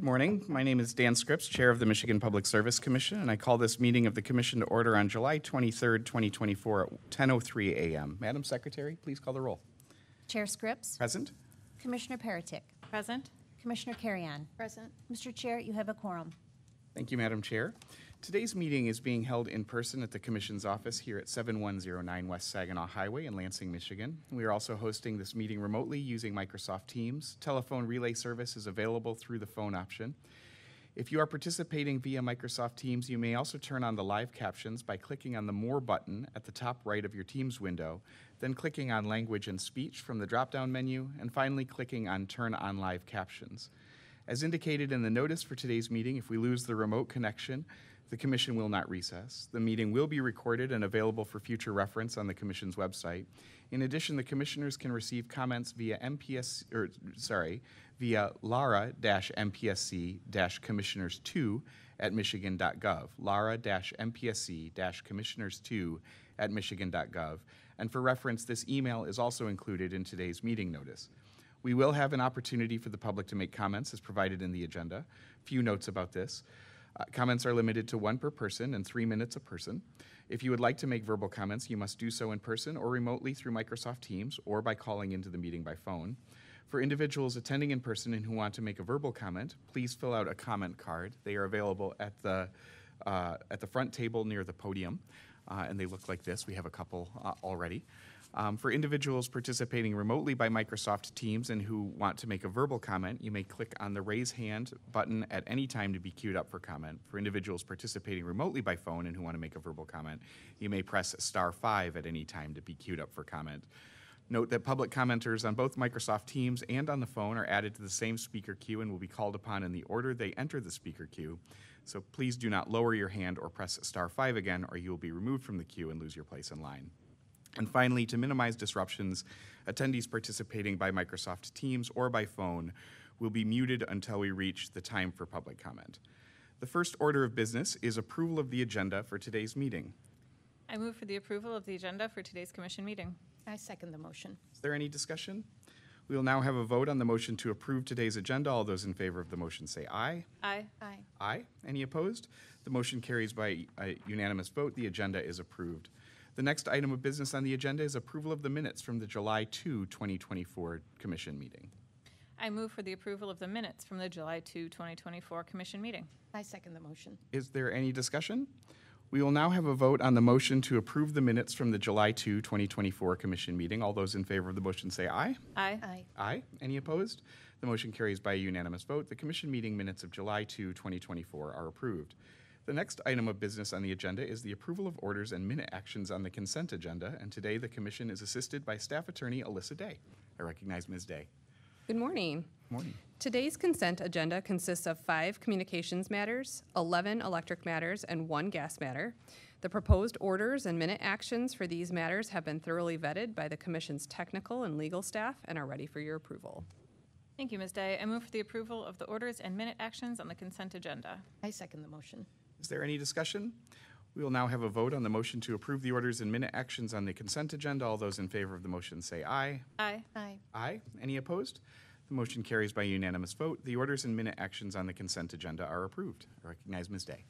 Good morning. My name is Dan Scripps, Chair of the Michigan Public Service Commission, and I call this meeting of the Commission to order on July 23rd, 2024 at 10:03 a.m. Madam Secretary, please call the roll. Chair Scripps, Present? Commissioner Peretick, Present. Commissioner Carreon. Present. Mr. Chair, you have a quorum. Thank you, Madam Chair. Today's meeting is being held in person at the Commission's office here at 7109 West Saginaw Highway in Lansing, Michigan. We are also hosting this meeting remotely using Microsoft Teams. Telephone relay service is available through the phone option. If you are participating via Microsoft Teams, you may also turn on the live captions by clicking on the More button at the top right of your Teams window, then clicking on Language and Speech from the drop-down menu, and finally clicking on Turn on Live Captions. As indicated in the notice for today's meeting, if we lose the remote connection, the commission will not recess. The meeting will be recorded and available for future reference on the commission's website. In addition, the commissioners can receive comments via MPS, or, sorry, via lara-mpsc-commissioners2 at michigan.gov, lara-mpsc-commissioners2 at michigan.gov. And for reference, this email is also included in today's meeting notice. We will have an opportunity for the public to make comments as provided in the agenda. Few notes about this. Uh, Comments are limited to one per person and three minutes a person. If you would like to make verbal comments, you must do so in person or remotely through Microsoft Teams or by calling into the meeting by phone. For individuals attending in person and who want to make a verbal comment, please fill out a comment card. They are available at the, uh, at the front table near the podium, uh, and they look like this. We have a couple uh, already. Um, For individuals participating remotely by Microsoft Teams and who want to make a verbal comment, you may click on the raise hand button at any time to be queued up for comment. For individuals participating remotely by phone and who want to make a verbal comment, you may press star five at any time to be queued up for comment. Note that public commenters on both Microsoft Teams and on the phone are added to the same speaker queue and will be called upon in the order they enter the speaker queue. So please do not lower your hand or press star five again, or you will be removed from the queue and lose your place in line. And finally, to minimize disruptions, attendees participating by Microsoft Teams or by phone will be muted until we reach the time for public comment. The first order of business is approval of the agenda for today's meeting. I move for the approval of the agenda for today's commission meeting. I second the motion. Is there any discussion? We will now have a vote on the motion to approve today's agenda. All those in favor of the motion say aye. Aye. Aye. Aye. Any opposed? The motion carries by a unanimous vote. The agenda is approved. The next item of business on the agenda is approval of the minutes from the July 2, 2024 Commission meeting. I move for the approval of the minutes from the July 2, 2024 commission meeting. I second the motion. Is there any discussion? We will now have a vote on the motion to approve the minutes from the July 2, 2024 Commission meeting. All those in favor of the motion say aye. Aye. Aye. Aye. Any opposed? The motion carries by a unanimous vote. The commission meeting minutes of July 2, 2024 are approved. The next item of business on the agenda is the approval of orders and minute actions on the consent agenda, and today the commission is assisted by Staff Attorney Alyssa Day. I recognize Ms. Day. Good morning. Morning. Today's consent agenda consists of five communications matters, 11 electric matters, and one gas matter. The proposed orders and minute actions for these matters have been thoroughly vetted by the Commission's technical and legal staff and are ready for your approval. Thank you, Ms. Day. I move for the approval of the orders and minute actions on the consent agenda. I second the motion. Is there any discussion? We will now have a vote on the motion to approve the orders and minute actions on the consent agenda. All those in favor of the motion say aye. Aye. Aye. Aye. Any opposed? The motion carries by unanimous vote. The orders and minute actions on the consent agenda are approved. I recognize Ms. Day.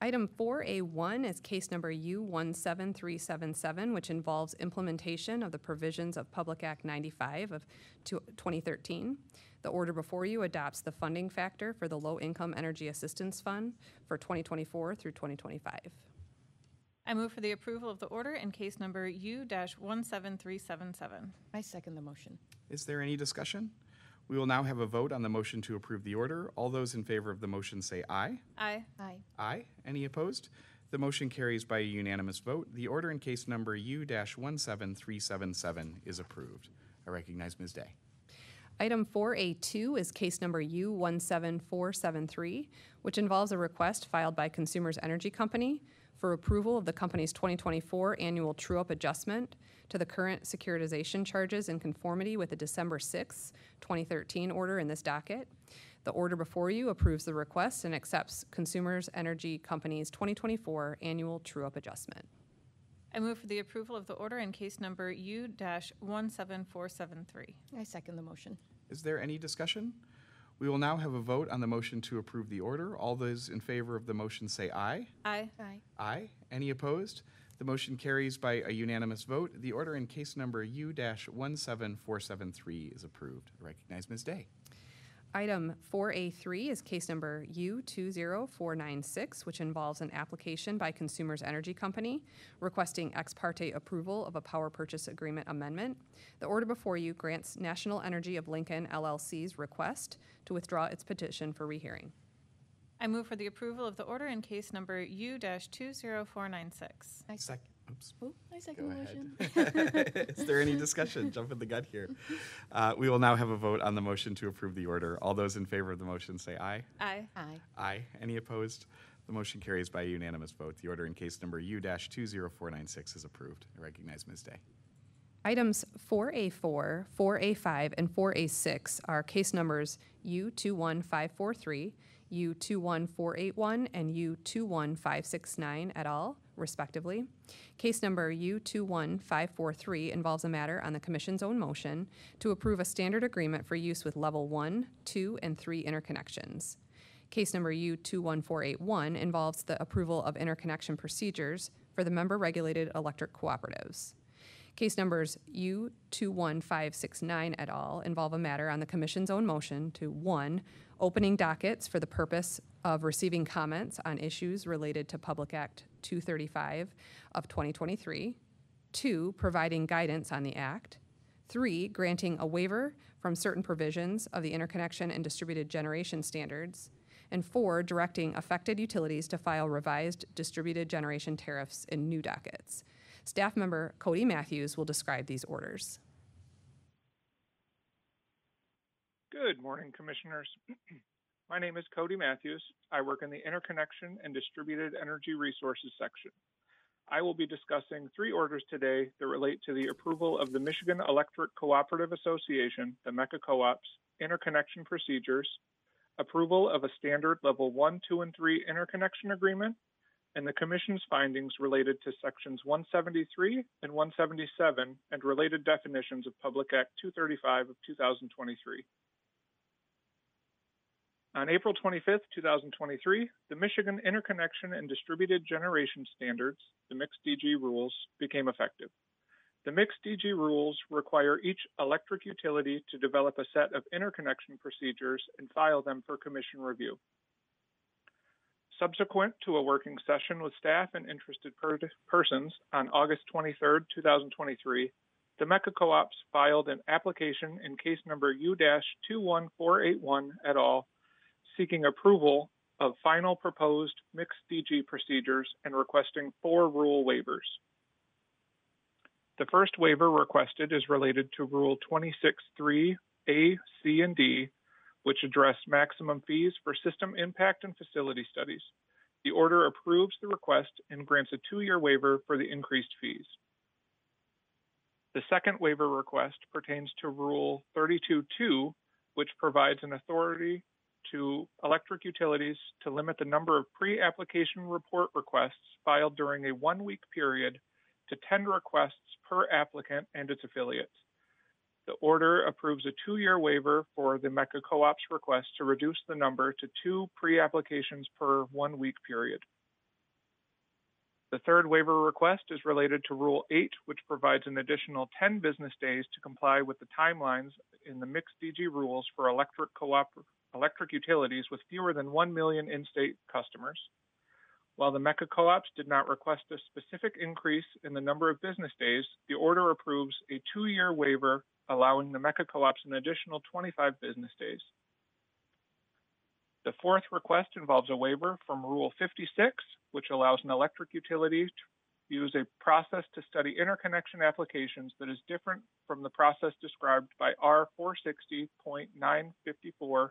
Item 4A1 is case number U17377, which involves implementation of the provisions of Public Act 95 of two- 2013. The order before you adopts the funding factor for the Low Income Energy Assistance Fund for 2024 through 2025. I move for the approval of the order in case number U-17377. I second the motion. Is there any discussion? We will now have a vote on the motion to approve the order. All those in favor of the motion say aye. Aye. Aye. Aye. Any opposed? The motion carries by a unanimous vote. The order in case number U-17377 is approved. I recognize Ms. Day. Item 4A2 is case number U17473, which involves a request filed by Consumers Energy Company for approval of the company's 2024 annual true-up adjustment to the current securitization charges in conformity with the December 6, 2013 order in this docket. The order before you approves the request and accepts Consumers Energy Company's 2024 annual true-up adjustment. I move for the approval of the order in case number U-17473. I second the motion. Is there any discussion? We will now have a vote on the motion to approve the order. All those in favor of the motion say aye. Aye. Aye. Aye. Any opposed? The motion carries by a unanimous vote. The order in case number U-17473 is approved. I recognize Ms. Day. Item 4A3 is case number U20496, which involves an application by Consumers Energy Company requesting ex parte approval of a power purchase agreement amendment. The order before you grants National Energy of Lincoln LLC's request to withdraw its petition for rehearing. I move for the approval of the order in case number U-20496. I- Sec, oops. Oh, I second motion. Is there any discussion? Jump in the gut here. Uh, We will now have a vote on the motion to approve the order. All those in favor of the motion say aye. Aye. Aye. Aye. Any opposed? The motion carries by a unanimous vote. The order in case number U-20496 is approved. I recognize Ms. Day. Items 4A4, 4A5, and 4A6 are case numbers U21543, U21481, and U21569 et al., respectively. Case number U21543 involves a matter on the Commission's own motion to approve a standard agreement for use with Level 1, 2, and 3 interconnections. Case number U21481 involves the approval of interconnection procedures for the member-regulated electric cooperatives. Case numbers U21569 et al. involve a matter on the Commission's own motion to, one, opening dockets for the purpose of receiving comments on issues related to Public Act 235 of 2023, two, providing guidance on the act, three, granting a waiver from certain provisions of the interconnection and distributed generation standards, and four, directing affected utilities to file revised distributed generation tariffs in new dockets. Staff member Cody Matthews will describe these orders. Good morning, Commissioners. My name is Cody Matthews. I work in the Interconnection and Distributed Energy Resources section. I will be discussing three orders today that relate to the approval of the Michigan Electric Cooperative Association, the MECA Co-ops, interconnection procedures, approval of a standard level 1, 2, and 3 interconnection agreement, and the Commission's findings related to Sections 173 and 177 and related definitions of Public Act 235 of 2023. On April 25, 2023, the Michigan Interconnection and Distributed Generation Standards, the MIXDG rules, became effective. The MIXDG rules require each electric utility to develop a set of interconnection procedures and file them for Commission review. Subsequent to a working session with staff and interested per- persons on August 23, 2023, the MECA Co-ops filed an application in case number U-21481 et al seeking approval of final proposed mixed DG procedures and requesting four rule waivers. The first waiver requested is related to Rule 26.3 A, C, and D, which address maximum fees for system impact and facility studies. The order approves the request and grants a two-year waiver for the increased fees. The second waiver request pertains to Rule 32.2, which provides an authority to electric utilities to limit the number of pre-application report requests filed during a one-week period to 10 requests per applicant and its affiliates. The order approves a two-year waiver for the MECA Co-op's request to reduce the number to two pre-applications per one-week period. The third waiver request is related to Rule 8, which provides an additional 10 business days to comply with the timelines in the MIXDG rules for electric co-op electric utilities with fewer than 1 million in-state customers. While the MECA co-ops did not request a specific increase in the number of business days, the order approves a two-year waiver allowing the MECA co-ops an additional 25 business days. The fourth request involves a waiver from Rule 56, which allows an electric utility to use a process to study interconnection applications that is different from the process described by R460.954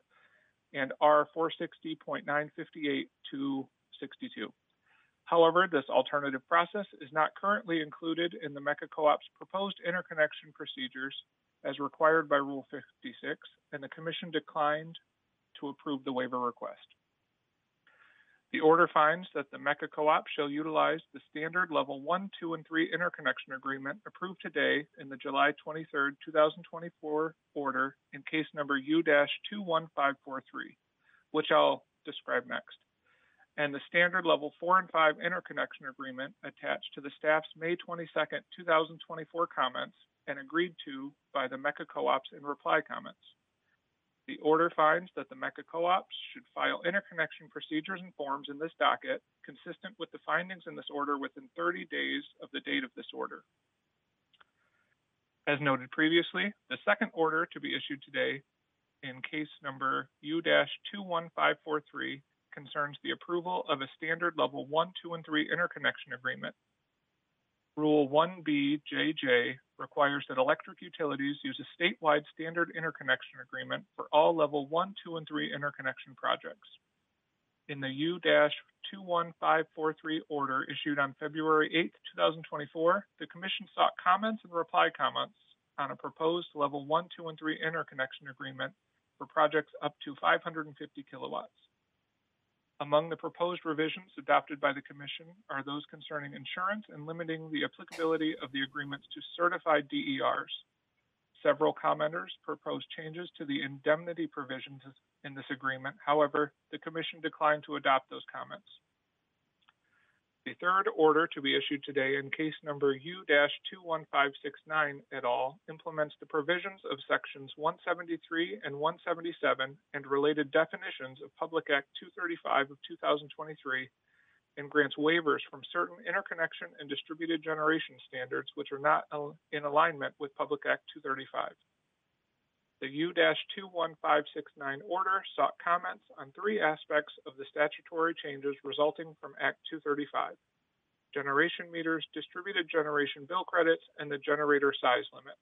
and R460.958 to 62. However, this alternative process is not currently included in the MECA Co-op's proposed interconnection procedures as required by Rule 56, and the Commission declined to approve the waiver request. The order finds that the MECA Co-op shall utilize the standard level 1, 2, and 3 interconnection agreement approved today in the July 23, 2024 order in case number U-21543, which I'll describe next, and the standard level 4 and 5 interconnection agreement attached to the staff's May 22, 2024 comments and agreed to by the MECA Co-ops in reply comments. The order finds that the MECA co-ops should file interconnection procedures and forms in this docket consistent with the findings in this order within 30 days of the date of this order. As noted previously, the second order to be issued today in case number U-21543 concerns the approval of a standard level 1, 2, and 3 interconnection agreement Rule 1BJJ requires that electric utilities use a statewide standard interconnection agreement for all level 1, 2, and 3 interconnection projects. In the U-21543 order issued on February 8, 2024, the Commission sought comments and reply comments on a proposed level 1, 2, and 3 interconnection agreement for projects up to 550 kilowatts. Among the proposed revisions adopted by the Commission are those concerning insurance and limiting the applicability of the agreements to certified DERs. Several commenters proposed changes to the indemnity provisions in this agreement. However, the Commission declined to adopt those comments. The third order to be issued today in case number U-21569 et al. implements the provisions of sections 173 and 177 and related definitions of Public Act 235 of 2023 and grants waivers from certain interconnection and distributed generation standards which are not in alignment with Public Act 235. The U-21569 order sought comments on three aspects of the statutory changes resulting from Act 235 generation meters, distributed generation bill credits, and the generator size limit.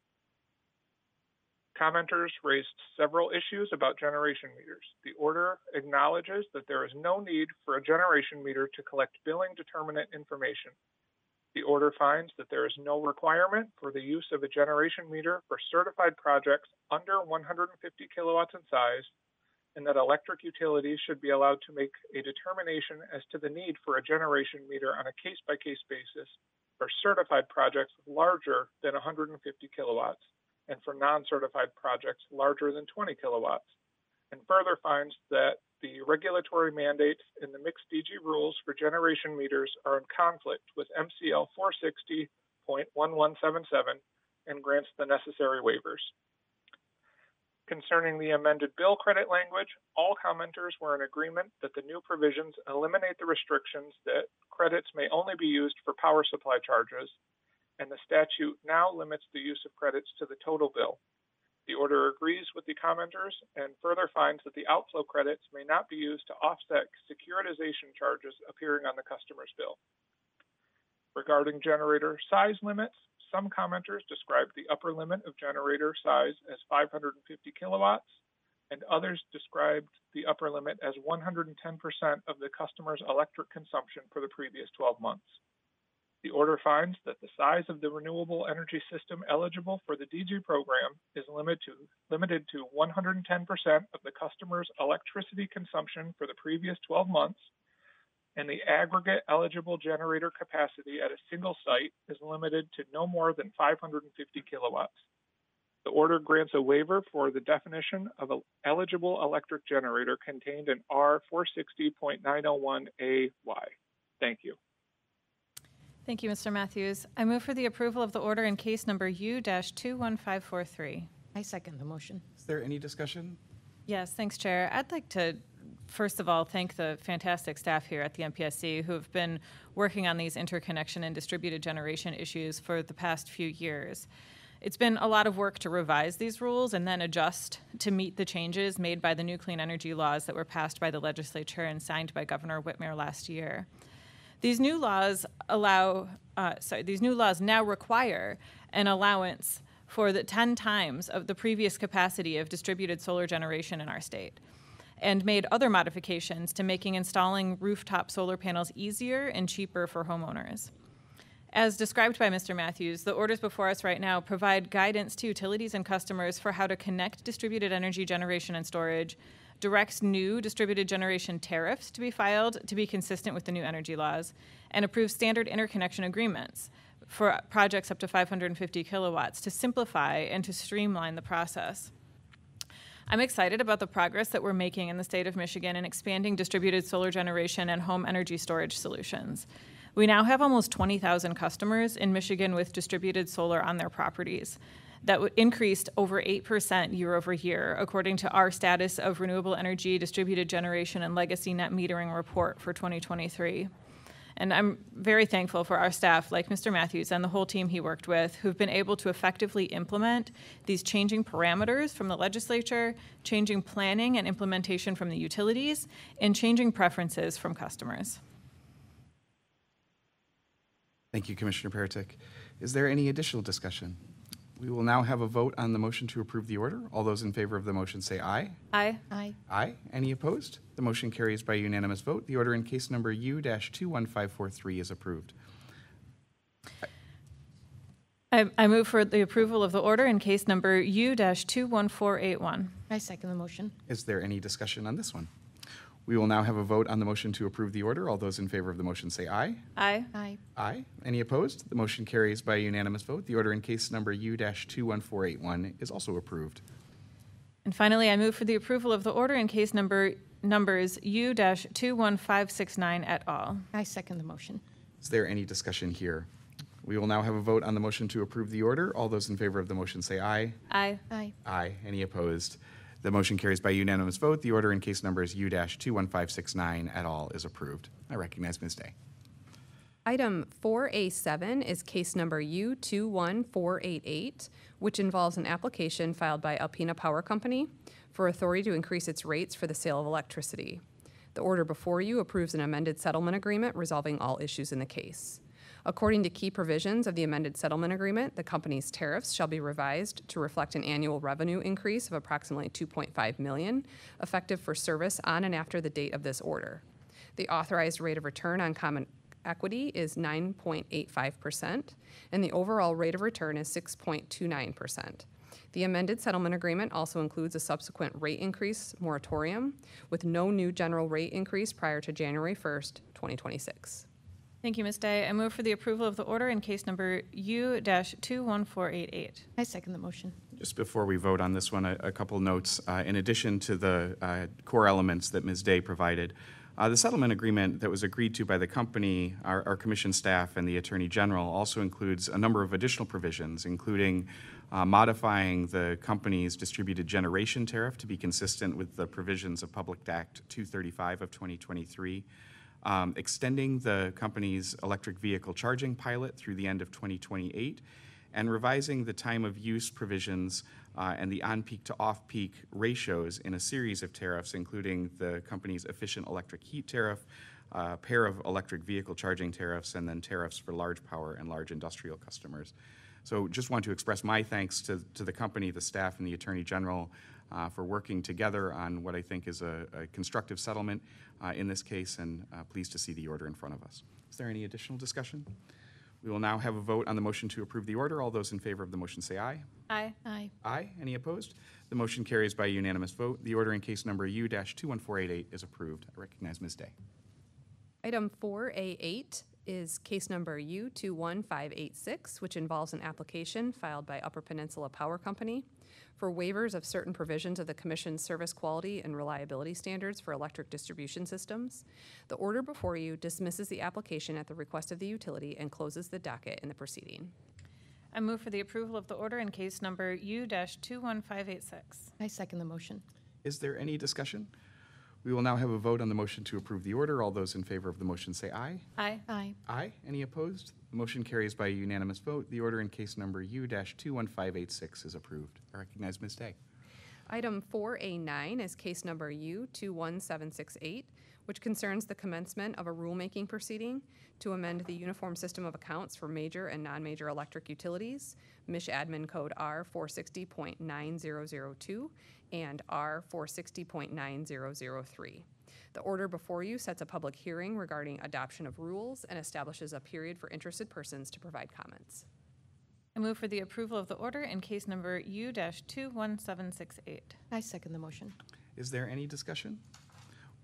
Commenters raised several issues about generation meters. The order acknowledges that there is no need for a generation meter to collect billing determinant information the order finds that there is no requirement for the use of a generation meter for certified projects under 150 kilowatts in size, and that electric utilities should be allowed to make a determination as to the need for a generation meter on a case by case basis for certified projects larger than 150 kilowatts and for non certified projects larger than 20 kilowatts, and further finds that the regulatory mandates in the MIXDG rules for generation meters are in conflict with MCL 460.1177 and grants the necessary waivers. Concerning the amended bill credit language, all commenters were in agreement that the new provisions eliminate the restrictions that credits may only be used for power supply charges, and the statute now limits the use of credits to the total bill. The order agrees with the commenters and further finds that the outflow credits may not be used to offset securitization charges appearing on the customer's bill. Regarding generator size limits, some commenters described the upper limit of generator size as 550 kilowatts, and others described the upper limit as 110% of the customer's electric consumption for the previous 12 months. The order finds that the size of the renewable energy system eligible for the DG program is limited to, limited to 110% of the customer's electricity consumption for the previous 12 months, and the aggregate eligible generator capacity at a single site is limited to no more than 550 kilowatts. The order grants a waiver for the definition of an eligible electric generator contained in R460.901AY. Thank you. Thank you, Mr. Matthews. I move for the approval of the order in case number U-21543. I second the motion. Is there any discussion? Yes, thanks, Chair. I'd like to, first of all, thank the fantastic staff here at the MPSC who have been working on these interconnection and distributed generation issues for the past few years. It's been a lot of work to revise these rules and then adjust to meet the changes made by the new clean energy laws that were passed by the legislature and signed by Governor Whitmer last year. These new laws allow, uh, sorry, these new laws now require an allowance for the 10 times of the previous capacity of distributed solar generation in our state and made other modifications to making installing rooftop solar panels easier and cheaper for homeowners. As described by Mr. Matthews, the orders before us right now provide guidance to utilities and customers for how to connect distributed energy generation and storage directs new distributed generation tariffs to be filed to be consistent with the new energy laws, and approves standard interconnection agreements for projects up to 550 kilowatts to simplify and to streamline the process. I'm excited about the progress that we're making in the state of Michigan in expanding distributed solar generation and home energy storage solutions. We now have almost 20,000 customers in Michigan with distributed solar on their properties. That increased over 8% year over year, according to our status of renewable energy, distributed generation, and legacy net metering report for 2023. And I'm very thankful for our staff, like Mr. Matthews and the whole team he worked with, who've been able to effectively implement these changing parameters from the legislature, changing planning and implementation from the utilities, and changing preferences from customers. Thank you, Commissioner Peretick. Is there any additional discussion? We will now have a vote on the motion to approve the order. All those in favor of the motion say aye. Aye. Aye. Aye. Any opposed? The motion carries by unanimous vote. The order in case number U-21543 is approved. I, I move for the approval of the order in case number U-21481. I second the motion. Is there any discussion on this one? We will now have a vote on the motion to approve the order. All those in favor of the motion say aye. Aye. Aye. Aye. Any opposed? The motion carries by a unanimous vote. The order in case number U-21481 is also approved. And finally, I move for the approval of the order in case number, numbers U-21569 et al. I second the motion. Is there any discussion here? We will now have a vote on the motion to approve the order. All those in favor of the motion say aye. Aye. Aye. Aye. Any opposed? The motion carries by unanimous vote. The order in case number is U-21569 et al. is approved. I recognize Ms. Day. Item 4A7 is case number U21488, which involves an application filed by Alpena Power Company for authority to increase its rates for the sale of electricity. The order before you approves an amended settlement agreement resolving all issues in the case. According to key provisions of the amended settlement agreement, the company's tariffs shall be revised to reflect an annual revenue increase of approximately 2.5 million, effective for service on and after the date of this order. The authorized rate of return on common equity is 9.85%, and the overall rate of return is 6.29%. The amended settlement agreement also includes a subsequent rate increase moratorium with no new general rate increase prior to January 1st, 2026. Thank you, Ms. Day. I move for the approval of the order in case number U-21488. I second the motion. Just before we vote on this one, a, a couple notes. Uh, in addition to the uh, core elements that Ms. Day provided, uh, the settlement agreement that was agreed to by the company, our, our commission staff, and the Attorney General also includes a number of additional provisions, including uh, modifying the company's distributed generation tariff to be consistent with the provisions of Public Act 235 of 2023, um, extending the company's electric vehicle charging pilot through the end of 2028, and revising the time of use provisions uh, and the on-peak to off-peak ratios in a series of tariffs, including the company's efficient electric heat tariff, a pair of electric vehicle charging tariffs, and then tariffs for large power and large industrial customers. So just want to express my thanks to, to the company, the staff, and the Attorney General uh, for working together on what I think is a, a constructive settlement uh, in this case, and uh, pleased to see the order in front of us. Is there any additional discussion? We will now have a vote on the motion to approve the order. All those in favor of the motion say aye. Aye. Aye. Aye. Any opposed? The motion carries by unanimous vote. The order in case number U-21488 is approved. I recognize Ms. Day. Item 4A8 is case number U21586, which involves an application filed by Upper Peninsula Power Company for waivers of certain provisions of the Commission's service quality and reliability standards for electric distribution systems. The order before you dismisses the application at the request of the utility and closes the docket in the proceeding. I move for the approval of the order in case number U-21586. I second the motion. Is there any discussion? We will now have a vote on the motion to approve the order. All those in favor of the motion say aye. Aye. Aye. Aye. Any opposed? Motion carries by unanimous vote. The order in case number U-21586 is approved. I recognize Ms. Day. Item 4A9 is case number U21768, which concerns the commencement of a rulemaking proceeding to amend the Uniform System of Accounts for major and non-major electric utilities, Mich Admin Code R 460.9002 and R 460.9003. The order before you sets a public hearing regarding adoption of rules and establishes a period for interested persons to provide comments. I move for the approval of the order in case number U-21768. I second the motion. Is there any discussion?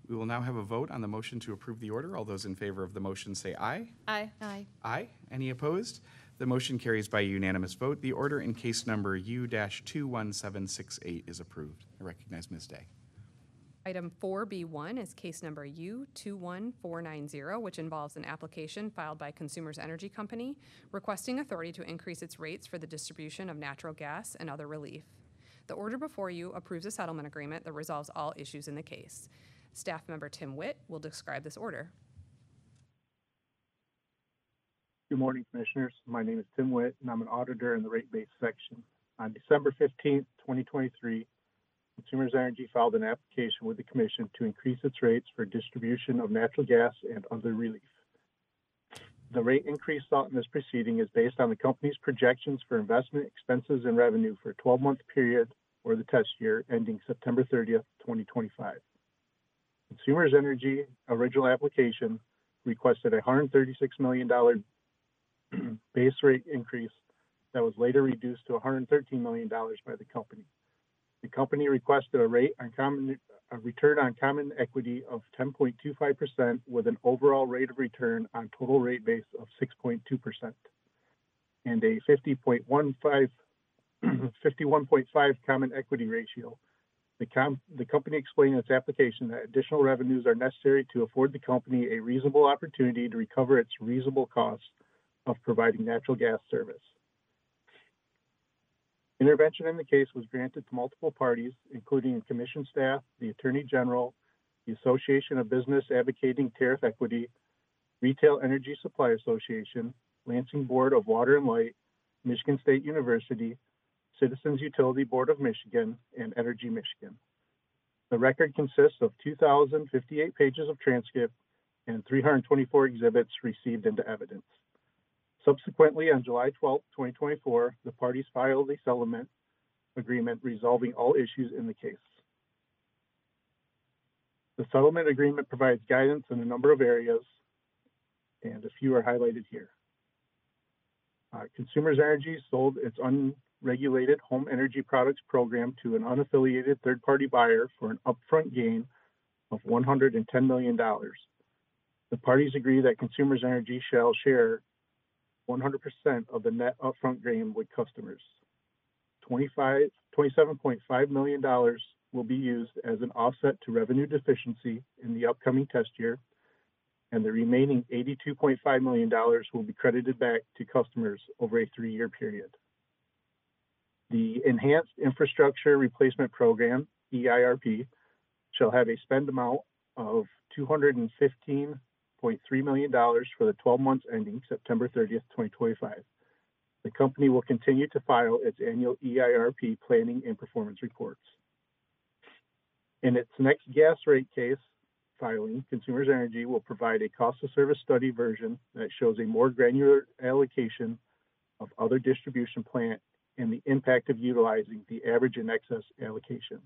We will now have a vote on the motion to approve the order. All those in favor of the motion say aye. Aye. Aye. Aye. Any opposed? The motion carries by unanimous vote. The order in case number U-21768 is approved. I recognize Ms. Day. Item 4B1 is case number U21490, which involves an application filed by Consumers Energy Company requesting authority to increase its rates for the distribution of natural gas and other relief. The order before you approves a settlement agreement that resolves all issues in the case. Staff member Tim Witt will describe this order. Good morning, Commissioners. My name is Tim Witt, and I'm an auditor in the rate base section. On December 15, twenty twenty-three, Consumers Energy filed an application with the Commission to increase its rates for distribution of natural gas and other relief. The rate increase sought in this proceeding is based on the company's projections for investment expenses and revenue for a twelve-month period or the test year ending September thirtieth, twenty twenty-five. Consumers Energy original application requested a hundred thirty-six million dollar base rate increase that was later reduced to $113 million by the company. The company requested a rate on common, a return on common equity of 10.25% with an overall rate of return on total rate base of 6.2% and a 50.15, 51.5 common equity ratio. The, com- the company explained in its application that additional revenues are necessary to afford the company a reasonable opportunity to recover its reasonable costs of providing natural gas service. Intervention in the case was granted to multiple parties, including Commission staff, the Attorney General, the Association of Business Advocating Tariff Equity, Retail Energy Supply Association, Lansing Board of Water and Light, Michigan State University, Citizens Utility Board of Michigan, and Energy Michigan. The record consists of 2,058 pages of transcript and 324 exhibits received into evidence. Subsequently, on July 12, 2024, the parties filed a settlement agreement resolving all issues in the case. The settlement agreement provides guidance in a number of areas, and a few are highlighted here. Uh, Consumers Energy sold its unregulated home energy products program to an unaffiliated third-party buyer for an upfront gain of $110 million. The parties agree that Consumers Energy shall share 100% of the net upfront gain with customers. $27.5 million will be used as an offset to revenue deficiency in the upcoming test year, and the remaining $82.5 million will be credited back to customers over a three-year period. The Enhanced Infrastructure Replacement Program, EIRP, shall have a spend amount of 215 $1.3 million for the 12 months ending September 30th, 2025. The company will continue to file its annual EIRP planning and performance reports. In its next gas rate case filing, Consumers Energy will provide a cost of service study version that shows a more granular allocation of other distribution plant and the impact of utilizing the average and excess allocation.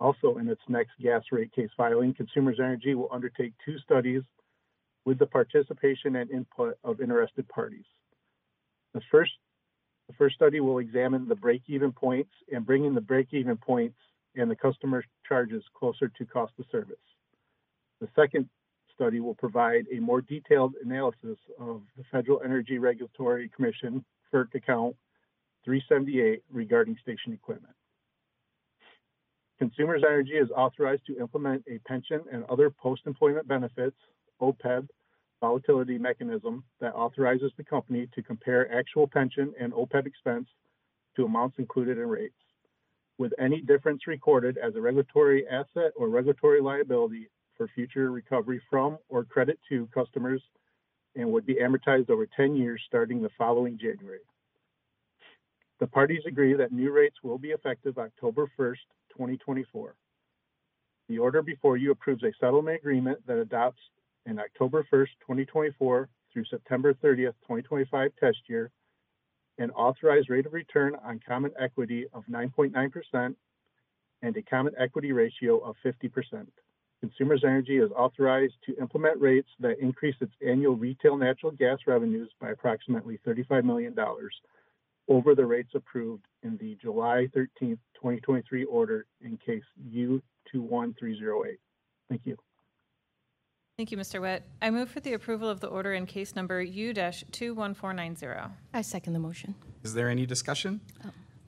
Also, in its next gas rate case filing, Consumers Energy will undertake two studies with the participation and input of interested parties. The first, the first study will examine the break-even points and bringing the break-even points and the customer charges closer to cost of service. The second study will provide a more detailed analysis of the Federal Energy Regulatory Commission FERC account 378 regarding station equipment. Consumers Energy is authorized to implement a pension and other post-employment benefits, OPEB, volatility mechanism that authorizes the company to compare actual pension and OPEB expense to amounts included in rates, with any difference recorded as a regulatory asset or regulatory liability for future recovery from or credit to customers and would be amortized over 10 years starting the following January. The parties agree that new rates will be effective October 1st, 2024. The order before you approves a settlement agreement that adopts an October 1st, 2024 through September 30th, 2025 test year an authorized rate of return on common equity of 9.9% and a common equity ratio of 50%. Consumers Energy is authorized to implement rates that increase its annual retail natural gas revenues by approximately $35 million over the rates approved in the July 13th, 2023 order in case U21308. Thank you. Thank you, Mr. Witt. I move for the approval of the order in case number U-21490. I second the motion. Is there any discussion?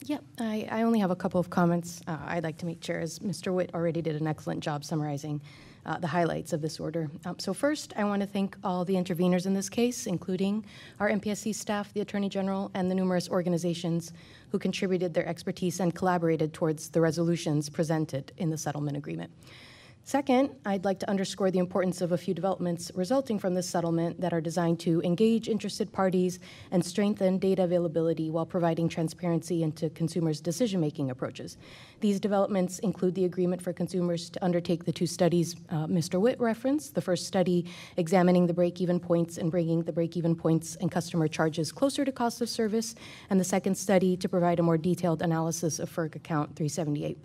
Yep, I, I only have a couple of comments uh, I'd like to make, Chair, as Mr. Witt already did an excellent job summarizing uh, the highlights of this order. Um, So first, I want to thank all the interveners in this case, including our MPSC staff, the Attorney General, and the numerous organizations who contributed their expertise and collaborated towards the resolutions presented in the settlement agreement. Second, I'd like to underscore the importance of a few developments resulting from this settlement that are designed to engage interested parties and strengthen data availability while providing transparency into consumers' decision making approaches. These developments include the agreement for consumers to undertake the two studies uh, Mr. Witt referenced the first study examining the break even points and bringing the break even points and customer charges closer to cost of service, and the second study to provide a more detailed analysis of FERC account 378.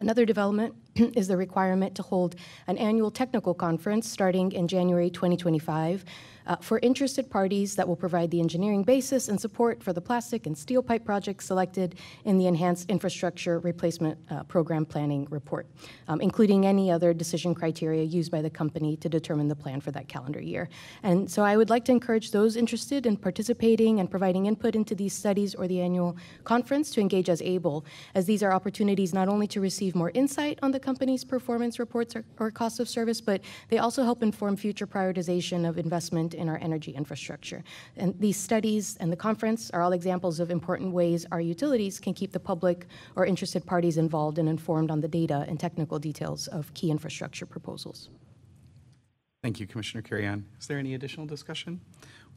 Another development is the requirement to hold an annual technical conference starting in January 2025 uh, for interested parties that will provide the engineering basis and support for the plastic and steel pipe projects selected in the Enhanced Infrastructure Replacement uh, Program Planning Report, um, including any other decision criteria used by the company to determine the plan for that calendar year. And so I would like to encourage those interested in participating and providing input into these studies or the annual conference to engage as able, as these are opportunities not only to receive more insight on the company's performance reports or, or cost of service, but they also help inform future prioritization of investment in our energy infrastructure. And these studies and the conference are all examples of important ways our utilities can keep the public or interested parties involved and informed on the data and technical details of key infrastructure proposals. Thank you, Commissioner Carreon. Is there any additional discussion?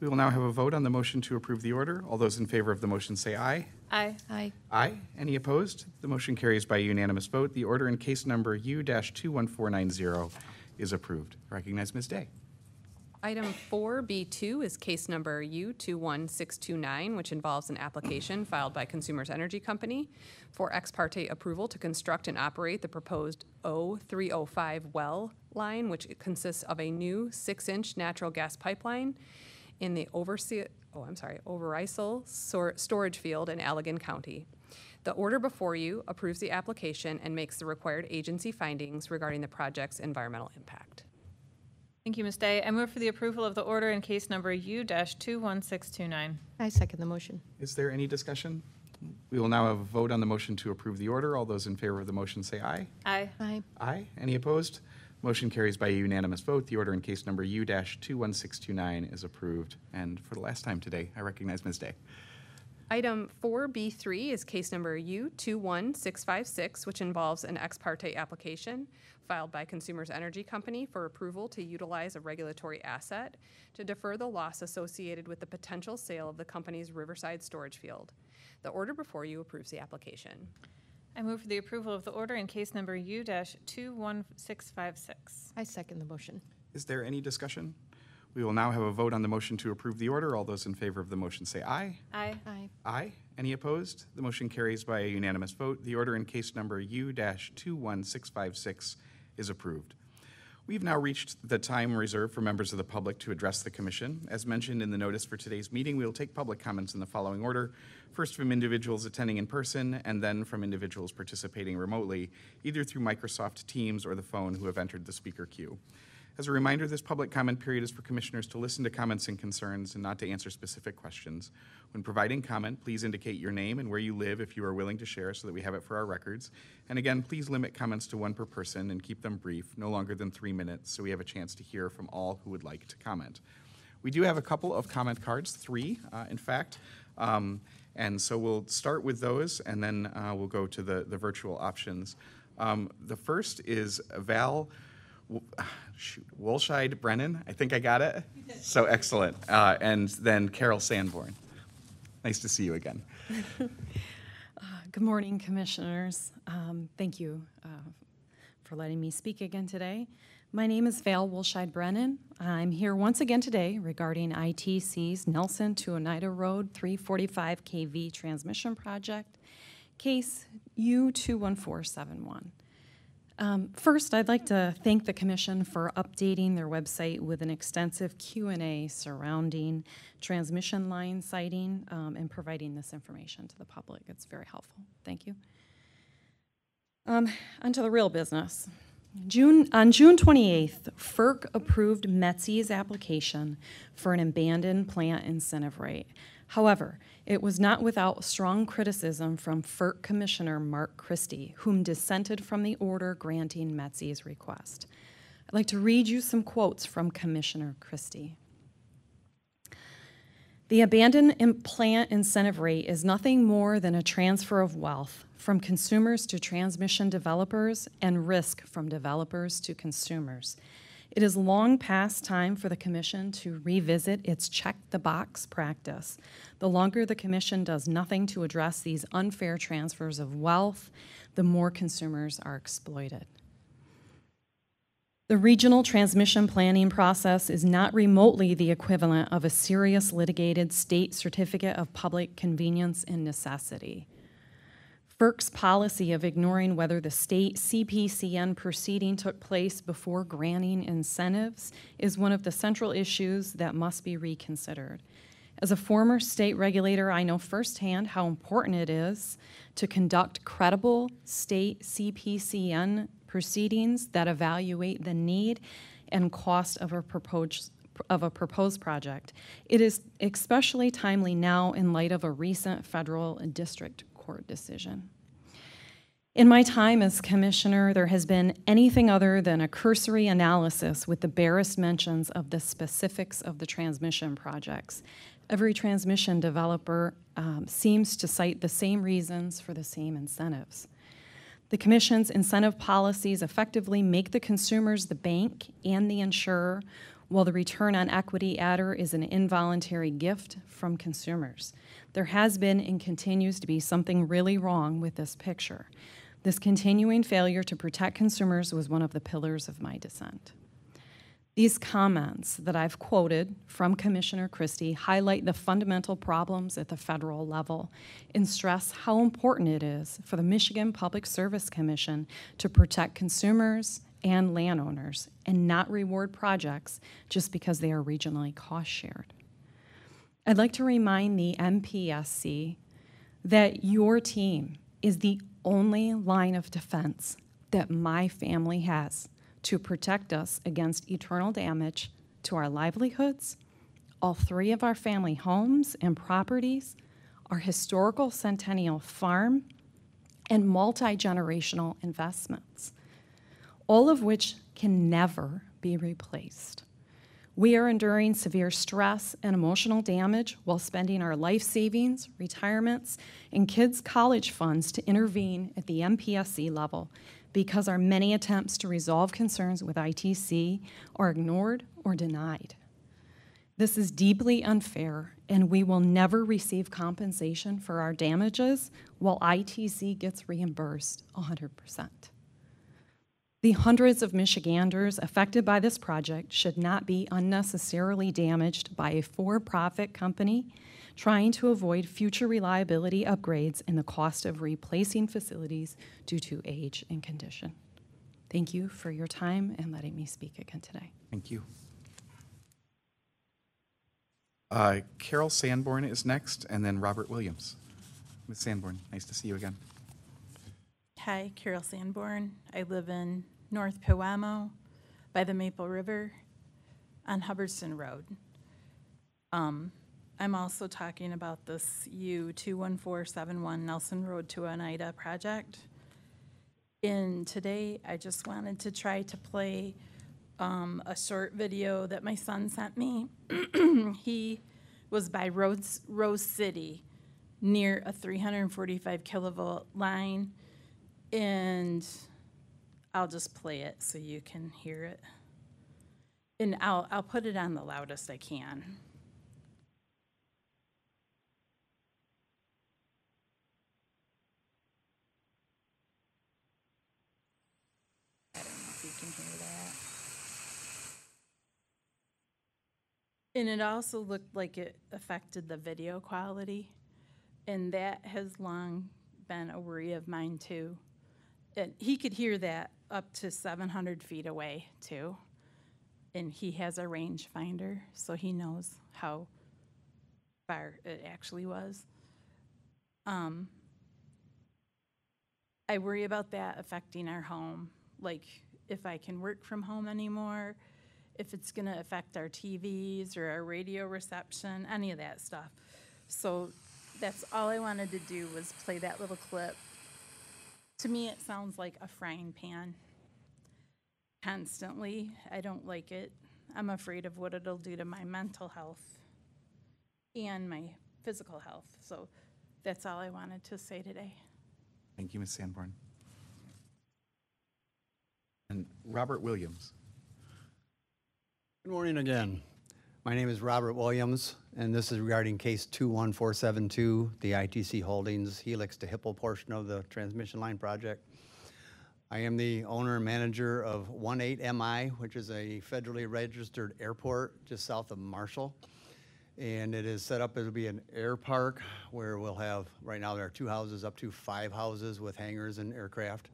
We will now have a vote on the motion to approve the order. All those in favor of the motion say aye. Aye. Aye. Aye. Any opposed? The motion carries by unanimous vote. The order in case number U-21490 is approved. I Recognize Ms. Day. Item 4B2 is case number U21629, which involves an application filed by Consumers Energy Company for ex parte approval to construct and operate the proposed O305 well line, which consists of a new six-inch natural gas pipeline in the Oversea, oh, I'm sorry, Sor- Storage Field in Allegan County. The order before you approves the application and makes the required agency findings regarding the project's environmental impact. Thank you, Ms. Day. I move for the approval of the order in case number U-21629. I second the motion. Is there any discussion? We will now have a vote on the motion to approve the order. All those in favor of the motion say aye. Aye. Aye. Aye. Any opposed? Motion carries by a unanimous vote. The order in case number U-21629 is approved. And for the last time today, I recognize Ms. Day. Item 4B3 is case number U21656, which involves an ex parte application filed by Consumers Energy Company for approval to utilize a regulatory asset to defer the loss associated with the potential sale of the company's Riverside storage field. The order before you approves the application. I move for the approval of the order in case number U-21656. I second the motion. Is there any discussion? We will now have a vote on the motion to approve the order. All those in favor of the motion say aye. Aye. Aye. Aye. Any opposed? The motion carries by a unanimous vote. The order in case number U-21656 is approved. We've now reached the time reserved for members of the public to address the commission. As mentioned in the notice for today's meeting, we will take public comments in the following order. First from individuals attending in person, and then from individuals participating remotely, either through Microsoft Teams or the phone who have entered the speaker queue. As a reminder, this public comment period is for commissioners to listen to comments and concerns and not to answer specific questions. When providing comment, please indicate your name and where you live if you are willing to share so that we have it for our records. And again, please limit comments to one per person and keep them brief, no longer than three minutes, so we have a chance to hear from all who would like to comment. We do have a couple of comment cards, three, uh, in fact. Um, and so we'll start with those and then uh, we'll go to the, the virtual options. Um, the first is Val shoot, Wolscheid Brennan. I think I got it. So excellent. Uh, and then Carol Sanborn. Nice to see you again. Good morning, Commissioners. Um, Thank you uh, for letting me speak again today. My name is Val Wolscheid Brennan. I'm here once again today regarding ITC's Nelson to Oneida Road 345 KV transmission project, case U21471. Um, First, I'd like to thank the commission for updating their website with an extensive Q and A surrounding transmission line siting um, and providing this information to the public. It's very helpful. Thank you. Um, Onto the real business. June, on June 28th, FERC approved METC's application for an abandoned plant incentive rate. However, it was not without strong criticism from FERC Commissioner Mark Christie, whom dissented from the order granting METC's request. I'd like to read you some quotes from Commissioner Christie. The abandoned plant incentive rate is nothing more than a transfer of wealth from consumers to transmission developers and risk from developers to consumers. It is long past time for the Commission to revisit its check the box practice. The longer the Commission does nothing to address these unfair transfers of wealth, the more consumers are exploited. The regional transmission planning process is not remotely the equivalent of a serious litigated state certificate of public convenience and necessity. FERC's policy of ignoring whether the state CPCN proceeding took place before granting incentives is one of the central issues that must be reconsidered. As a former state regulator, I know firsthand how important it is to conduct credible state CPCN proceedings that evaluate the need and cost of a proposed of a proposed project. It is especially timely now in light of a recent federal and district court decision. In my time as commissioner, there has been anything other than a cursory analysis with the barest mentions of the specifics of the transmission projects. Every transmission developer um, seems to cite the same reasons for the same incentives. The Commission's incentive policies effectively make the consumers the bank and the insurer, while the return on equity adder is an involuntary gift from consumers. There has been and continues to be something really wrong with this picture. This continuing failure to protect consumers was one of the pillars of my dissent. These comments that I've quoted from Commissioner Christie highlight the fundamental problems at the federal level and stress how important it is for the Michigan Public Service Commission to protect consumers and landowners and not reward projects just because they are regionally cost shared. I'd like to remind the MPSC that your team is the only line of defense that my family has to protect us against eternal damage to our livelihoods, all three of our family homes and properties, our historical centennial farm, and multi generational investments, all of which can never be replaced. We are enduring severe stress and emotional damage while spending our life savings, retirements, and kids' college funds to intervene at the MPSC level because our many attempts to resolve concerns with ITC are ignored or denied. This is deeply unfair, and we will never receive compensation for our damages while ITC gets reimbursed 100%. The hundreds of Michiganders affected by this project should not be unnecessarily damaged by a for profit company trying to avoid future reliability upgrades and the cost of replacing facilities due to age and condition. Thank you for your time and letting me speak again today. Thank you. Uh, Carol Sanborn is next, and then Robert Williams. Ms. Sanborn, nice to see you again. Hi, Carol Sanborn. I live in North Pewamo by the Maple River on Hubbardston Road. Um, I'm also talking about this U two one four seven one Nelson Road to Oneida project. And today, I just wanted to try to play um, a short video that my son sent me. he was by Rose, Rose City near a 345 kilovolt line. And I'll just play it so you can hear it. And I'll, I'll put it on the loudest I can. I don't know if you can hear that. And it also looked like it affected the video quality, and that has long been a worry of mine too. and he could hear that up to 700 feet away too. And he has a range finder, so he knows how far it actually was. Um, I worry about that affecting our home, like if I can work from home anymore, if it's gonna affect our TVs or our radio reception, any of that stuff. So that's all I wanted to do was play that little clip. To me, it sounds like a frying pan. Constantly, I don't like it. I'm afraid of what it'll do to my mental health and my physical health. So that's all I wanted to say today. Thank you, Ms. Sanborn. And Robert Williams. Good morning again. My name is Robert Williams, and this is regarding case 21472, the ITC Holdings Helix to Hippo portion of the transmission line project. I am the owner and manager of 18MI, which is a federally registered airport just south of Marshall. And it is set up, it'll be an air park where we'll have, right now there are two houses, up to five houses with hangars and aircraft,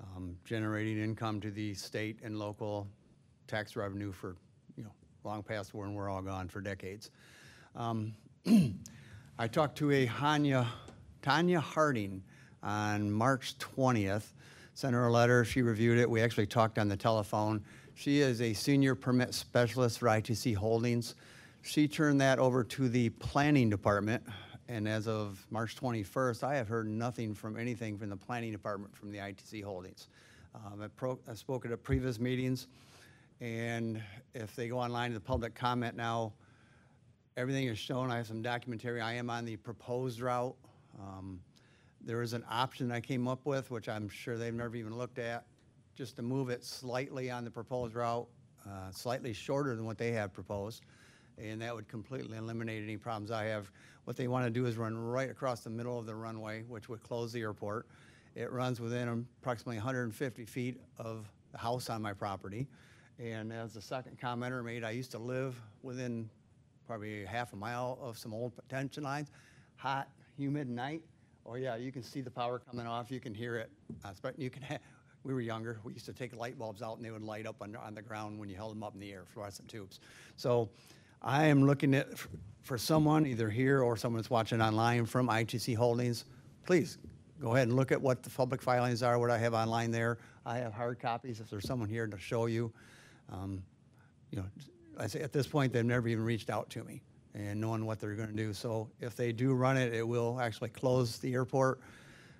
um, generating income to the state and local tax revenue for, long past when we're all gone for decades. Um, I talked to a Hanya, Tanya Harding on March 20th, sent her a letter, she reviewed it, we actually talked on the telephone. She is a senior permit specialist for ITC Holdings. She turned that over to the planning department, and as of March 21st, I have heard nothing from anything from the planning department from the ITC Holdings. Um, I I spoke at previous meetings, and if they go online to the public comment now, everything is shown. I have some documentary. I am on the proposed route. Um, There is an option I came up with, which I'm sure they've never even looked at, just to move it slightly on the proposed route, uh, slightly shorter than what they have proposed. And that would completely eliminate any problems I have. What they want to do is run right across the middle of the runway, which would close the airport. It runs within approximately 150 feet of the house on my property. And as the second commenter made, I used to live within probably half a mile of some old tension lines, hot, humid night. Oh yeah, you can see the power coming off, you can hear it. But you can, we were younger, we used to take light bulbs out and they would light up on, on the ground when you held them up in the air, fluorescent tubes. So I am looking at, for someone, either here or someone that's watching online from ITC Holdings, please go ahead and look at what the public filings are, what I have online there. I have hard copies if there's someone here to show you. Um, you know, I say at this point, they've never even reached out to me and knowing what they're going to do. So if they do run it, it will actually close the airport,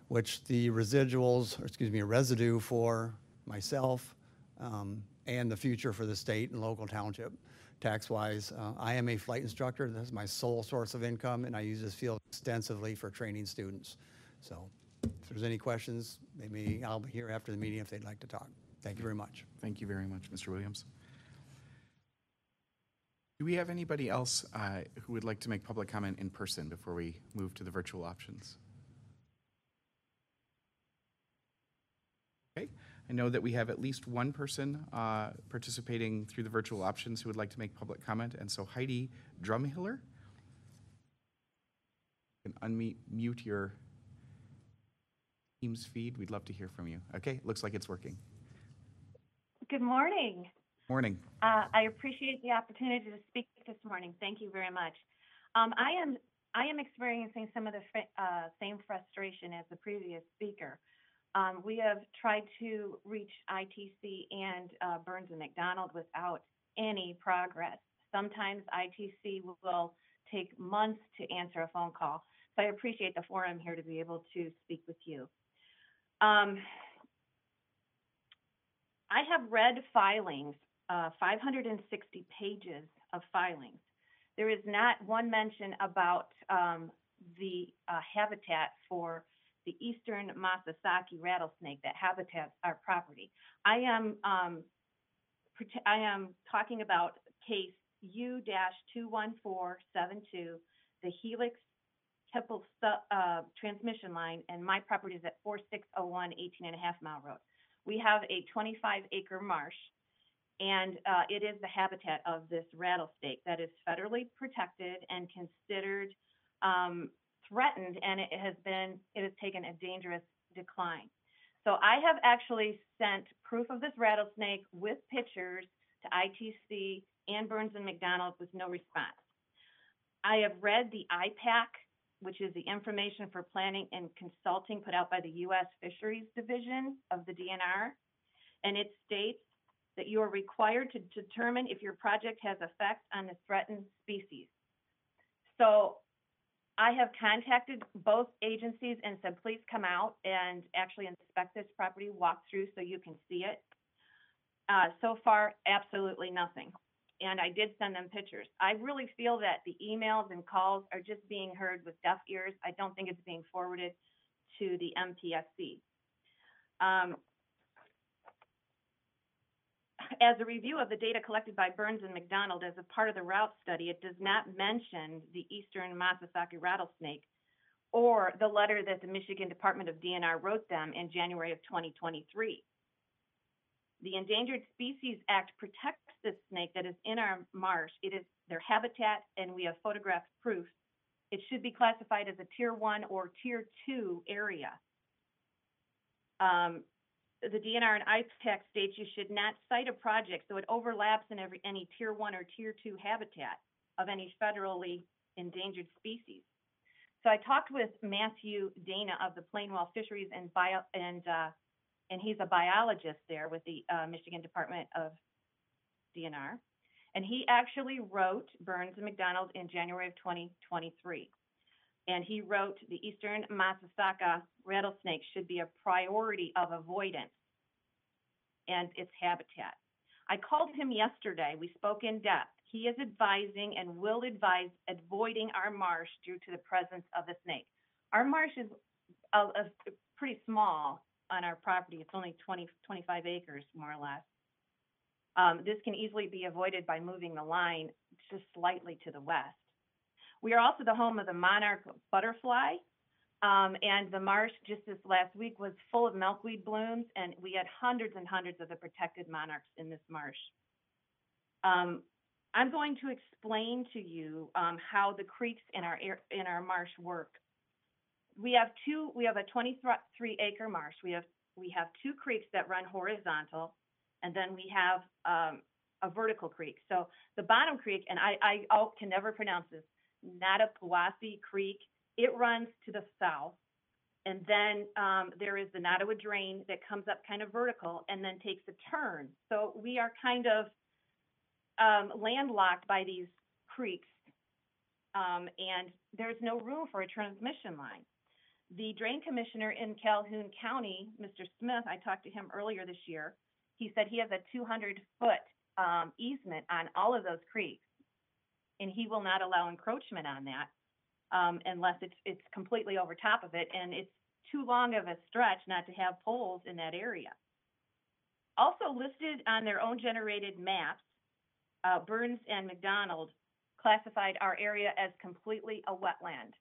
which the residuals, or excuse me, residue for myself um, and the future for the state and local township tax-wise. Uh, I am a flight instructor. That's my sole source of income, and I use this field extensively for training students. So if there's any questions, maybe I'll be here after the meeting if they'd like to talk. Thank you very much. Thank you very much, Mr. Williams. Do we have anybody else uh, who would like to make public comment in person before we move to the virtual options? Okay, I know that we have at least one person uh, participating through the virtual options who would like to make public comment, and so Heidi Drumhiller. You can unmute mute your Teams feed. We'd love to hear from you. Okay, looks like it's working. Good morning. Morning. Uh, I appreciate the opportunity to speak this morning. Thank you very much. Um, I am I am experiencing some of the fr- uh, same frustration as the previous speaker. Um, we have tried to reach ITC and uh, Burns and McDonnell without any progress. Sometimes ITC will take months to answer a phone call. So I appreciate the forum here to be able to speak with you. Um, I have read filings, uh, 560 pages of filings. There is not one mention about um, the uh, habitat for the eastern Massasauga rattlesnake that habitats our property. I am um, I am talking about case U-21472, the Helix Temple uh, transmission line, and my property is at 4601 18 and a half mile road. We have a 25 acre marsh, and uh, it is the habitat of this rattlesnake that is federally protected and considered um, threatened, and it has been it has taken a dangerous decline. So I have actually sent proof of this rattlesnake with pictures to ITC and Burns and McDonnell with no response. I have read the IPAC, which is the Information for Planning and Consulting put out by the U.S. Fisheries Division of the DNR, and it states that you are required to determine if your project has effect on the threatened species. So I have contacted both agencies and said, please come out and actually inspect this property, walk through so you can see it. Uh, so far, absolutely nothing. And I did send them pictures. I really feel that the emails and calls are just being heard with deaf ears. I don't think it's being forwarded to the MPSC. Um, as a review of the data collected by Burns and McDonnell as a part of the route study, it does not mention the eastern Massasauga rattlesnake or the letter that the Michigan Department of DNR wrote them in January of 2023. The Endangered Species Act protects this snake that is in our marsh. It is their habitat, and we have photographed proof. It should be classified as a tier one or tier two area. Um, the DNR and IPAC states you should not cite a project so it overlaps in every, any tier one or tier two habitat of any federally endangered species. So I talked with Matthew Dana of the Plainwell Fisheries and Bio, and uh, and he's a biologist there with the uh, Michigan Department of DNR. And he actually wrote Burns and McDonnell in January of 2023. And he wrote the eastern Massasauga rattlesnake should be a priority of avoidance and its habitat. I called him yesterday. We spoke in depth. He is advising and will advise avoiding our marsh due to the presence of the snake. Our marsh is a, a pretty small on our property. It's only 20, 25 acres, more or less. Um, this can easily be avoided by moving the line just slightly to the west. We are also the home of the monarch butterfly, um, and the marsh just this last week was full of milkweed blooms, and we had hundreds and hundreds of the protected monarchs in this marsh. Um, I'm going to explain to you um, how the creeks in our in our marsh work. We have two. We have a 23 acre marsh. We have we have two creeks that run horizontal, and then we have um, a vertical creek. So the bottom creek, and I I oh, can never pronounce this, Nattawasi Creek. It runs to the south, and then um, there is the Nottawa Drain that comes up kind of vertical and then takes a turn. So we are kind of um, landlocked by these creeks, um, and there's no room for a transmission line. The drain commissioner in Calhoun County, Mr. Smith, I talked to him earlier this year. He said he has a 200 foot um, easement on all of those creeks, and he will not allow encroachment on that um, unless it's it's completely over top of it, and it's too long of a stretch not to have poles in that area. Also listed on their own generated maps uh, Burns and McDonnell classified our area as completely a wetland.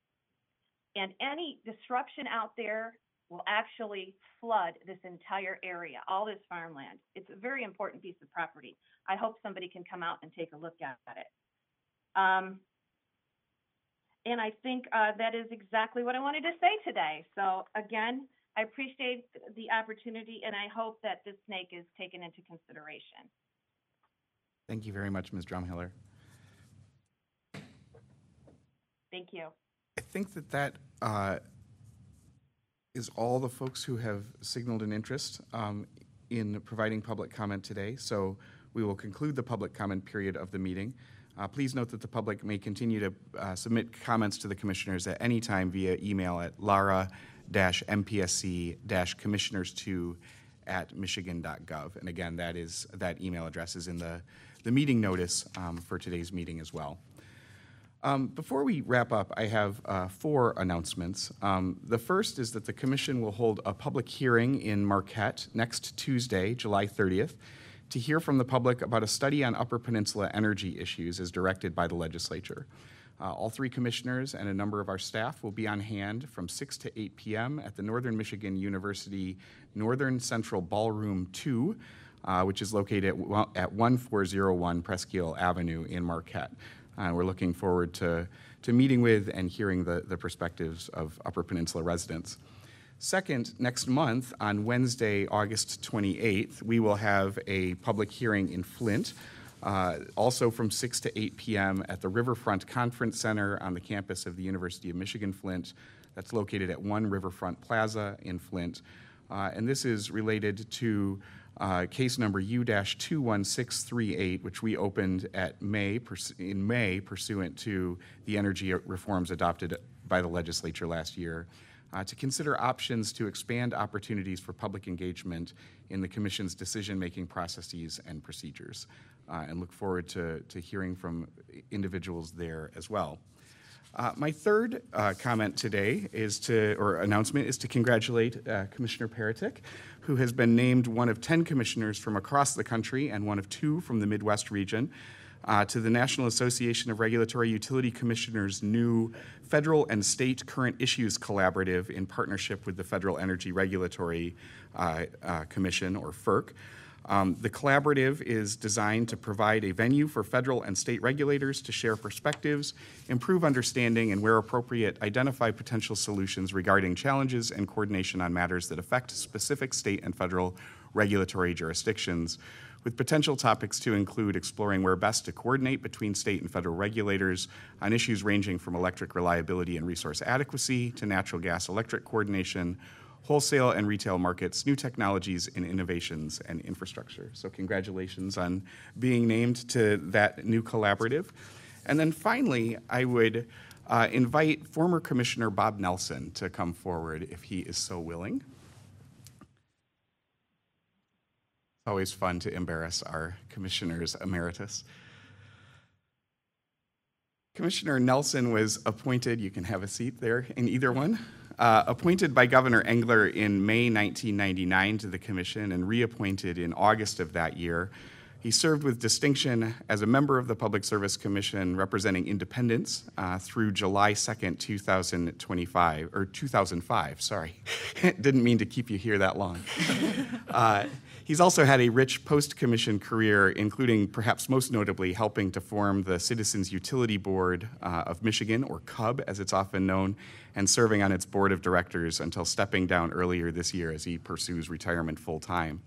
And any disruption out there will actually flood this entire area, all this farmland. It's a very important piece of property. I hope somebody can come out and take a look at it. Um, and I think uh, that is exactly what I wanted to say today. So again, I appreciate the opportunity and I hope that this snake is taken into consideration. Thank you very much, Ms. Drumhiller. Thank you. I think that that uh, is all the folks who have signaled an interest um, in providing public comment today. So we will conclude the public comment period of the meeting. Uh, please note that the public may continue to uh, submit comments to the commissioners at any time via email at lara-mpsc-commissioners2 at michigan.gov. And again, that is that email address is in the the meeting notice um, for today's meeting as well. Um, before we wrap up, I have uh, four announcements. Um, the first is that the Commission will hold a public hearing in Marquette next Tuesday, July 30th, to hear from the public about a study on Upper Peninsula energy issues as directed by the legislature. Uh, all three commissioners and a number of our staff will be on hand from 6 to 8 p.m. at the Northern Michigan University Northern Central Ballroom 2 uh, which is located at, at 1401 Presque Isle Avenue in Marquette. Uh, we're looking forward to, to meeting with and hearing the, the perspectives of Upper Peninsula residents. Second, next month, on Wednesday, August 28th, we will have a public hearing in Flint, uh, also from 6 to 8 p.m. at the Riverfront Conference Center on the campus of the University of Michigan Flint. That's located at 1 Riverfront Plaza in Flint. Uh, And this is related to uh, case number U-21638, which we opened at May, in May pursuant to the energy reforms adopted by the legislature last year, uh, to consider options to expand opportunities for public engagement in the commission's decision-making processes and procedures, uh, and look forward to, to hearing from individuals there as well. Uh, My third uh, comment today is to, or announcement, is to congratulate uh, Commissioner Peretick, who has been named one of 10 commissioners from across the country and one of two from the Midwest region uh, to the National Association of Regulatory Utility Commissioners' new Federal and State Current Issues Collaborative in partnership with the Federal Energy Regulatory uh, uh, Commission, or FERC. Um, The collaborative is designed to provide a venue for federal and state regulators to share perspectives, improve understanding, and where appropriate, identify potential solutions regarding challenges and coordination on matters that affect specific state and federal regulatory jurisdictions, with potential topics to include exploring where best to coordinate between state and federal regulators on issues ranging from electric reliability and resource adequacy to natural gas electric coordination, wholesale and retail markets, new technologies and innovations and infrastructure. So congratulations on being named to that new collaborative. And then finally, I would uh, invite former Commissioner Bob Nelson to come forward if he is so willing. It's always fun to embarrass our commissioners emeritus. Commissioner Nelson was appointed, you can have a seat there in either one, uh, appointed by Governor Engler in May 1999 to the commission and reappointed in August of that year. He served with distinction as a member of the Public Service Commission representing independents uh, through July 2nd, 2025, or 2005, sorry. Didn't mean to keep you here that long. Uh, He's also had a rich post-commission career, including perhaps most notably helping to form the Citizens Utility Board uh, of Michigan, or CUB as it's often known, and serving on its board of directors until stepping down earlier this year as he pursues retirement full-time.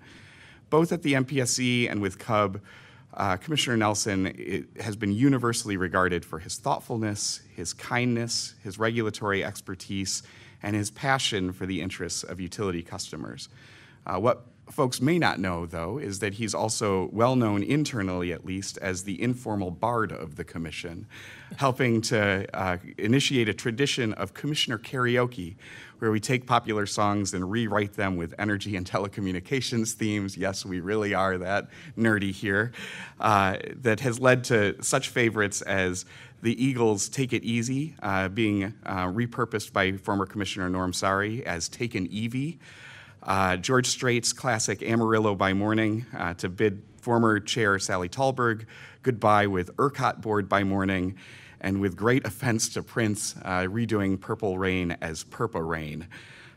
Both at the MPSC and with CUB, uh, Commissioner Nelson has been universally regarded for his thoughtfulness, his kindness, his regulatory expertise, and his passion for the interests of utility customers. Uh, what folks may not know, though, is that he's also well known internally, at least, as the informal bard of the commission, helping to uh, initiate a tradition of commissioner karaoke, where we take popular songs and rewrite them with energy and telecommunications themes. Yes, we really are that nerdy here. Uh, that has led to such favorites as the Eagles' Take It Easy, uh, being uh, repurposed by former Commissioner Norm Saari as Taken Evie. Uh, George Strait's classic Amarillo by Morning uh, to bid former Chair Sally Talberg goodbye with ERCOT Board by Morning, and with great offense to Prince, uh, redoing Purple Rain as PURPA Rain.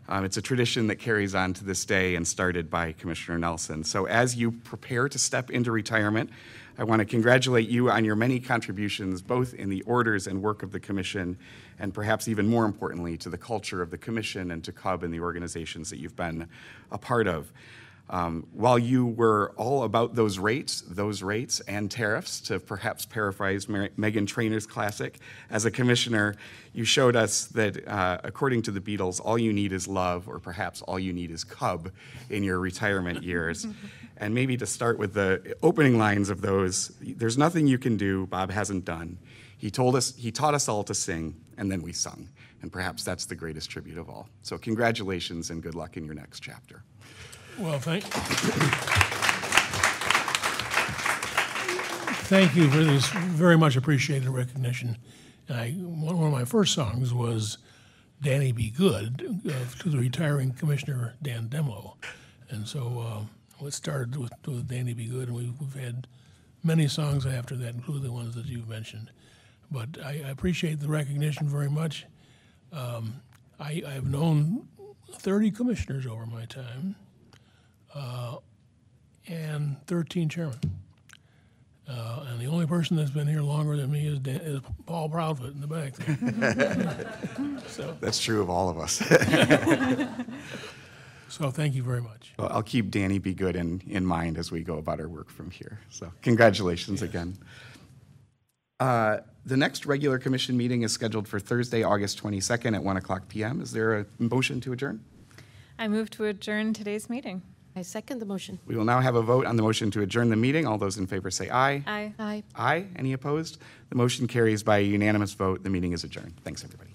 Um, it's a tradition that carries on to this day and started by Commissioner Nelson. So as you prepare to step into retirement, I want to congratulate you on your many contributions, both in the orders and work of the commission, and perhaps even more importantly, to the culture of the commission and to CUB and the organizations that you've been a part of. Um, while you were all about those rates, those rates and tariffs, to perhaps paraphrase Mer- Meghan Trainor's classic, as a commissioner, you showed us that, uh, according to the Beatles, all you need is love, or perhaps all you need is cub in your retirement years. and maybe to start with the opening lines of those, there's nothing you can do Bob hasn't done. He told us, he taught us all to sing, and then we sung. And perhaps that's the greatest tribute of all. So congratulations and good luck in your next chapter. Well, thank, thank you for this very much appreciated recognition. I, one of my first songs was Danny Be Good uh, to the retiring Commissioner Dan Demlo. And so uh, it started with, with Danny Be Good, and we've, we've had many songs after that, including the ones that you've mentioned. But I, I appreciate the recognition very much. Um, I, I've known 30 commissioners over my time and 13 chairmen. Uh, And the only person that's been here longer than me is Dan- is Paul Proudfoot in the back there. So, That's true of all of us. so thank you very much. Well, I'll keep Danny Be Good in, in mind as we go about our work from here. So congratulations again. Uh, The next regular commission meeting is scheduled for Thursday, August 22nd at 1 o'clock PM. Is there a motion to adjourn? I move to adjourn today's meeting. I second the motion. We will now have a vote on the motion to adjourn the meeting. All those in favor say aye. Aye. Aye. Aye. Any opposed? The motion carries by a unanimous vote. The meeting is adjourned. Thanks, everybody.